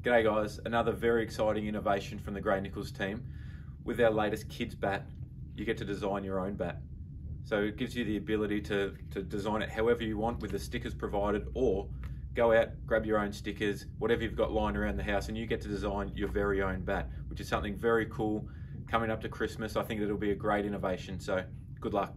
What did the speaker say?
G'day guys, another very exciting innovation from the Gray Nicolls team. With our latest kids bat, you get to design your own bat. So it gives you the ability to, to design it however you want with the stickers provided or go out, grab your own stickers, whatever you've got lying around the house and you get to design your very own bat, which is something very cool coming up to Christmas. I think it'll be a great innovation. So good luck.